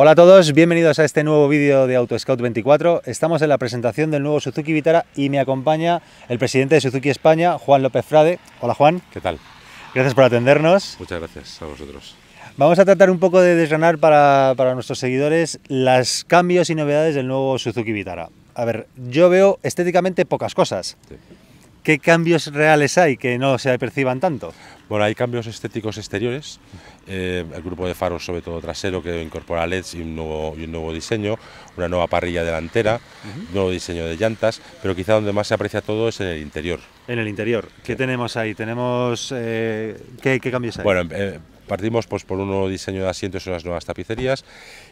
Hola a todos, bienvenidos a este nuevo vídeo de AutoScout 24. Estamos en la presentación del nuevo Suzuki Vitara y me acompaña el presidente de Suzuki España, Juan López Frade. Hola Juan. ¿Qué tal? Gracias por atendernos. Muchas gracias a vosotros. Vamos a tratar un poco de desgranar para, para nuestros seguidores los cambios y novedades del nuevo Suzuki Vitara. A ver, yo veo estéticamente pocas cosas. Sí. ¿Qué cambios reales hay que no se perciban tanto? Bueno, hay cambios estéticos exteriores. Eh, el grupo de faros, sobre todo trasero, que incorpora LEDs y un nuevo, y un nuevo diseño, una nueva parrilla delantera, un nuevo diseño de llantas, pero quizá donde más se aprecia todo es en el interior. En el interior, ¿qué tenemos ahí? Tenemos eh, ¿qué, qué cambios hay? Bueno, eh, partimos pues, por un nuevo diseño de asientos y unas nuevas tapicerías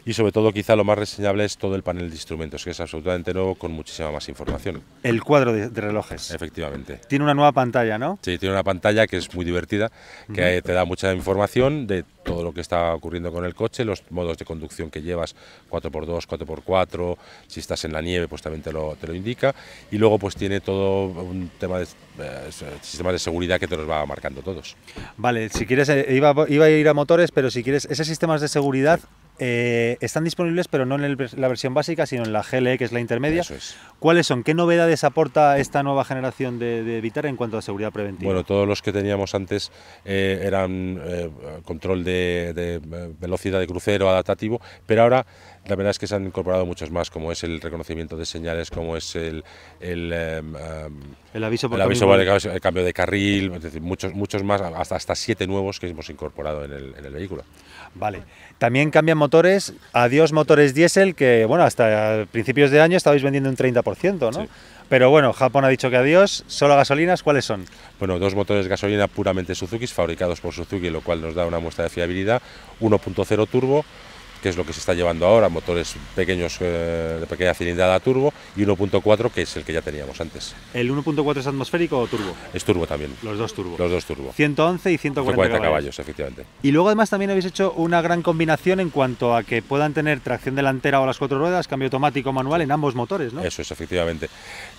y sobre todo quizá lo más reseñable es todo el panel de instrumentos, que es absolutamente nuevo con muchísima más información. el cuadro de, de relojes. Efectivamente. Tiene una nueva pantalla, ¿no? Sí, tiene una pantalla que es muy divertida, que te da mucha información de todo lo que está ocurriendo con el coche, los modos de conducción que llevas, 4x2, 4x4, si estás en la nieve pues también te lo, te lo indica y luego pues tiene todo un tema de eh, sistemas de seguridad que te los va marcando todos. Vale, si quieres, eh, iba, iba a ir a motores, pero si quieres, esos sistemas de seguridad eh, están disponibles, pero no en el- la versión básica, sino en la GLE, que es la intermedia. Eso es. ¿Cuáles son? ¿Qué novedades aporta esta nueva generación de, de Vitara en cuanto a seguridad preventiva? Bueno, todos los que teníamos antes eh, eran eh, control de, de, velocidad de crucero adaptativo, pero ahora la verdad es que se han incorporado muchos más, como es el reconocimiento de señales, como es el, el, el aviso por el aviso cambio- por el el cambio de carril, es decir, muchos, muchos más, hasta, hasta siete nuevos que hemos incorporado en el, en el vehículo. Vale. También cambian motores. Adiós motores diésel, que bueno, hasta principios de año estabais vendiendo un 30%, ¿no? Sí. Pero bueno, Japón ha dicho que adiós. Solo gasolinas, ¿cuáles son? Bueno, dos motores de gasolina puramente Suzuki, fabricados por Suzuki, lo cual nos da una muestra de fiabilidad. 1.0 turbo, que es lo que se está llevando ahora, motores pequeños eh, de pequeña cilindrada turbo, y 1.4, que es el que ya teníamos antes. ¿El 1.4 es atmosférico o turbo? Es turbo también, Los dos turbo. los dos turbo. 111 y 140, 140 caballos. caballos, efectivamente. Y luego además también habéis hecho una gran combinación en cuanto a que puedan tener tracción delantera o las cuatro ruedas, cambio automático o manual en ambos motores, ¿no? Eso es, efectivamente.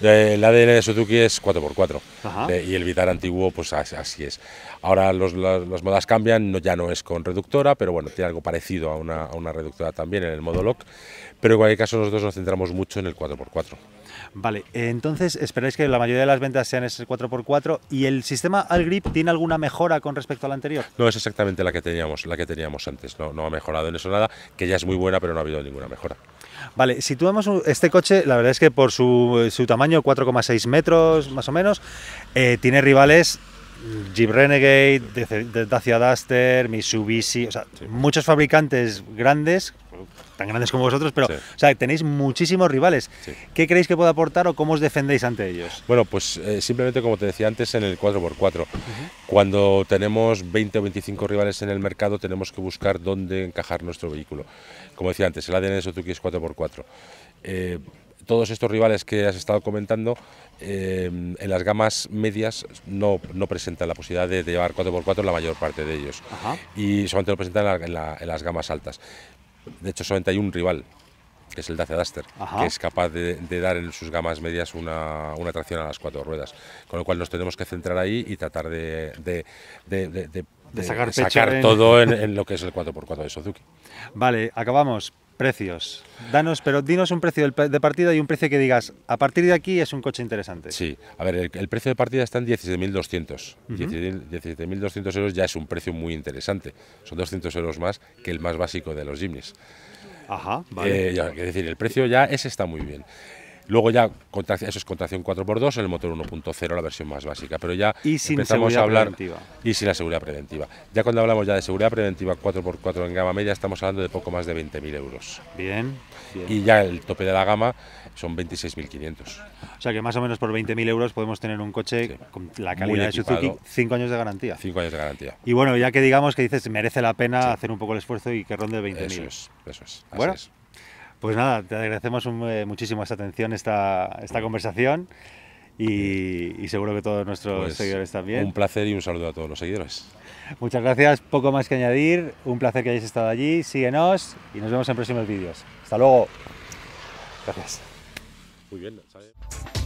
Eh, El ADN de Suzuki es 4x4 Ajá. eh, y el Vitara antiguo, pues as- así es. Ahora los, las, las modas cambian, no, ya no es con reductora, pero bueno, tiene algo parecido a una, a una reductora también en el modo lock. Pero en cualquier caso, nosotros nos centramos mucho en el 4x4. Vale, entonces esperáis que la mayoría de las ventas sean ese 4x4 y el sistema Algrip tiene alguna mejora con respecto al anterior. No es exactamente la que teníamos, la que teníamos antes, no, no ha mejorado en eso nada, que ya es muy buena, pero no ha habido ninguna mejora. Vale, si tomamos un- este coche, la verdad es que por su, su tamaño, 4,6 metros más o menos, eh, tiene rivales Jeep Renegade, de- de Dacia Duster, Mitsubishi, o sea, muchos fabricantes grandes, tan grandes como vosotros, pero Sí. o sea, tenéis muchísimos rivales. Sí. ¿Qué creéis que puede aportar o cómo os defendéis ante ellos? Bueno, pues eh, simplemente como te decía antes en el 4x4, cuando tenemos 20 o 25 rivales en el mercado tenemos que buscar dónde encajar nuestro vehículo. Como decía antes, el ADN de Suzuki es 4x4. Eh, todos estos rivales que has estado comentando, eh, en las gamas medias no, no presentan la posibilidad de, de llevar 4x4 la mayor parte de ellos. Ajá. Y solamente lo presentan en, la- en la- en las gamas altas. De hecho, solamente hay un rival, que es el Dacia Duster, Ajá. que es capaz de, de dar en sus gamas medias una, una tracción a las cuatro ruedas. Con lo cual nos tenemos que centrar ahí y tratar de, sacar en- todo en, en lo que es el 4x4 de Suzuki. Vale, acabamos. Precios. Danos, pero dinos un precio de partida y un precio que digas, a partir de aquí es un coche interesante. Sí, a ver, el, el precio de partida está en 17.200. 17.200 euros ya es un precio muy interesante. Son 200 euros más que el más básico de los Jimnys. Ajá, vale. Eh, ya, es decir, el precio ya ese está muy bien. Luego ya, eso es con tracción 4x2, en el motor 1.0, la versión más básica. Pero ya Y sin empezamos a hablar... preventiva. Y sin la seguridad preventiva. Ya cuando hablamos ya de seguridad preventiva 4x4 en gama media, estamos hablando de poco más de 20.000 euros. Bien, bien. Y ya el tope de la gama son 26.500. O sea que más o menos por 20.000 euros podemos tener un coche Sí. con la calidad de Suzuki, equipado. 5 años de garantía. 5 años de garantía. Y bueno, ya que digamos que dices merece la pena hacer un poco el esfuerzo y que ronde 20.000. Eso es, eso es. así Bueno, es. Pues nada, te agradecemos un- eh, muchísimo esta atención, esta, esta conversación y, y seguro que todos nuestros Pues, seguidores también. Un placer y un saludo a todos los seguidores. Muchas gracias, poco más que añadir, un placer que hayáis estado allí, síguenos y nos vemos en próximos vídeos. Hasta luego. Gracias. Muy bien, ¿sabes?